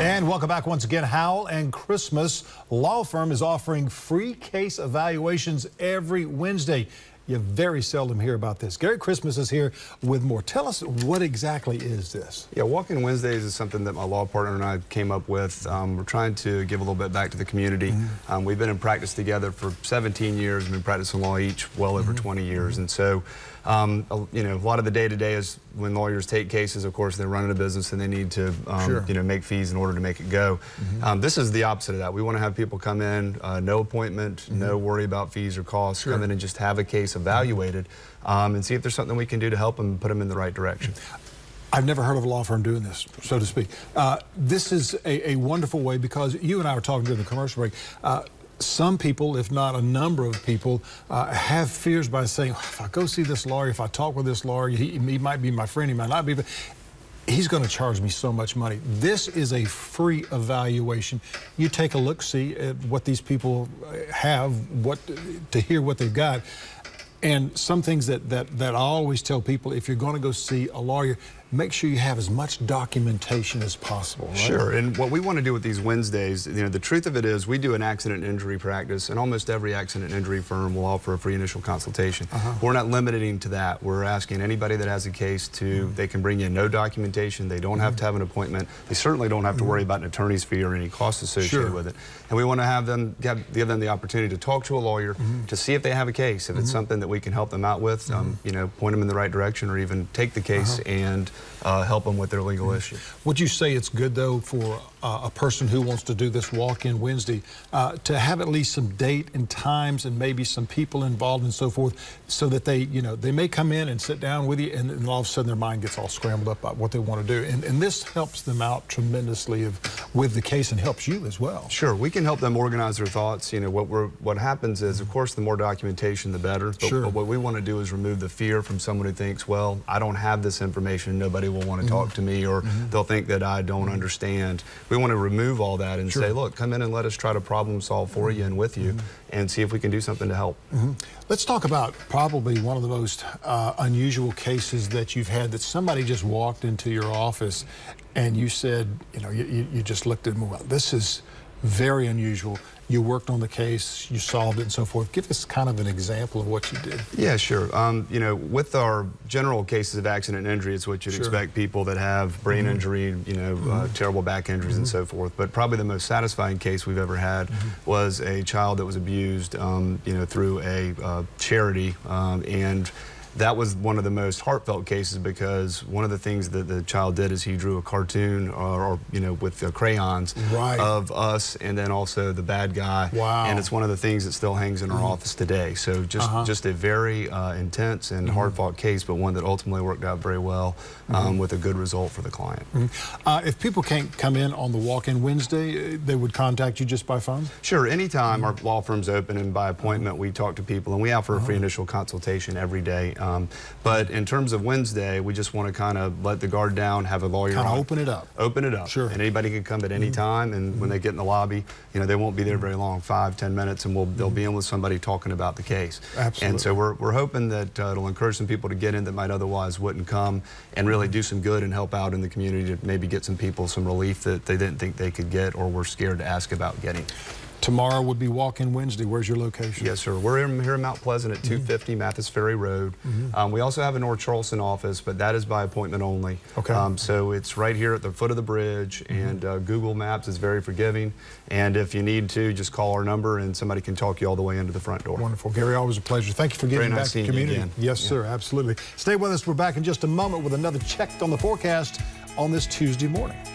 And welcome back once again. Howell and Christmas Law Firm is offering free case evaluations every Wednesday. You very seldom hear about this. Gary Christmas is here with more. Tell us what exactly is this? Yeah, Walk-In Wednesdays is something that my law partner and I came up with. Um, we're trying to give a little bit back to the community. Mm -hmm. um, we've been in practice together for 17 years. We've been practicing law each well over mm -hmm. 20 years. And so, um, you know, a lot of the day-to-day -day is when lawyers take cases, of course, they're running a business and they need to, um, sure. you know, make fees in order to make it go. Mm -hmm. this is the opposite of that. We want to have people come in, uh, no appointment, no mm-hmm. worry about fees or costs, sure. come in and just have a case evaluated um, and see if there's something we can do to help them put them in the right direction. I've never heard of a law firm doing this, so to speak. Uh, this is a, a, wonderful way because you and I were talking during the commercial break. Uh, some people, if not a number of people, uh, have fears by saying, if I go see this lawyer, if I talk with this lawyer, he, he might be my friend, he might not be. But he's going to charge me so much money. This is a free evaluation. You take a look, see at what these people have, what to hear what they've got. And some things that, that, that I always tell people, if you're going to go see a lawyer, make sure you have as much documentation as possible. Right? Sure, and what we want to do with these Wednesdays, you know, the truth of it is we do an accident injury practice, and almost every accident injury firm will offer a free initial consultation. Uh -huh. We're not limiting to that. We're asking anybody that has a case to, mm -hmm. they can bring in no documentation, they don't mm -hmm. have to have an appointment, they certainly don't have to worry mm-hmm. about an attorney's fee or any costs associated sure. with it. And we want to have them, give them the opportunity to talk to a lawyer mm-hmm. to see if they have a case, if it's mm-hmm. something that we can help them out with, um, you know, point them in the right direction or even take the case uh -huh. and uh, help them with their legal mm -hmm. issue. Would you say it's good, though, for uh, a person who wants to do this walk-in Wednesday uh, to have at least some date and times and maybe some people involved and so forth so that they, you know, they may come in and sit down with you and, and all of a sudden their mind gets all scrambled up about what they want to do. And, and this helps them out tremendously of, with the case and helps you as well. Sure. We can help them organize their thoughts. You know, what, we're, what happens is, of course, the more documentation, the better. But, sure. but what we want to do is remove the fear from someone who thinks, well, I don't have this information, nobody will want to talk mm -hmm. to me, or mm -hmm. they'll think that I don't understand. We want to remove all that and sure. say, look, come in and let us try to problem solve for you and with you mm -hmm. and see if we can do something to help. Mm -hmm. Let's talk about probably one of the most uh, unusual cases that you've had that somebody just walked into your office and you said, you know, you, you just looked at them, well, this is very unusual. You worked on the case, you solved it and so forth. Give us kind of an example of what you did. Yeah, sure. Um, you know, with our general cases of accident and injury, it's what you'd sure. expect people that have brain mm -hmm. injury, you know, mm -hmm. uh, mm-hmm. terrible back injuries mm -hmm. and mm-hmm. so forth. But probably the most satisfying case we've ever had mm-hmm. was a child that was abused, um, you know, through a uh, charity um, and that was one of the most heartfelt cases because one of the things that the child did is he drew a cartoon or, or you know with the crayons right. of us and then also the bad guy wow and it's one of the things that still hangs in our mm -hmm. office today so just uh -huh. just a very uh, intense and mm -hmm. hard fought case but one that ultimately worked out very well um, mm -hmm. with a good result for the client mm-hmm. uh, if people can't come in on the walk-in Wednesday uh, they would contact you just by phone sure anytime our law firm's open and by appointment we talk to people and we offer a free uh-huh. initial consultation every day um, but in terms of Wednesday, we just want to kind of let the guard down, have a lawyer kind of open it up. Open it up. Sure. And anybody can come at any mm -hmm. time, and mm -hmm. when they get in the lobby, you know, they won't be there very long, five, ten minutes, and we'll, they'll be in with somebody talking about the case. Absolutely. And so we're, we're hoping that uh, it'll encourage some people to get in that might otherwise wouldn't come and really do some good and help out in the community to maybe get some people some relief that they didn't think they could get or were scared to ask about getting. Tomorrow would be Walk-In Wednesday. Where's your location? Yes, sir. We're in, here in Mount Pleasant at 250 mm -hmm. Mathis Ferry Road. Mm -hmm. um, we also have a North Charleston office, but that is by appointment only. Okay. Um, so it's right here at the foot of the bridge, mm -hmm. and uh, Google Maps is very forgiving. And if you need to, just call our number, and somebody can talk you all the way into the front door. Wonderful. Gary, always a pleasure. Thank you for giving nice back to the community. Yes, yeah. sir. Absolutely. Stay with us. We're back in just a moment with another check on the forecast on this Tuesday morning.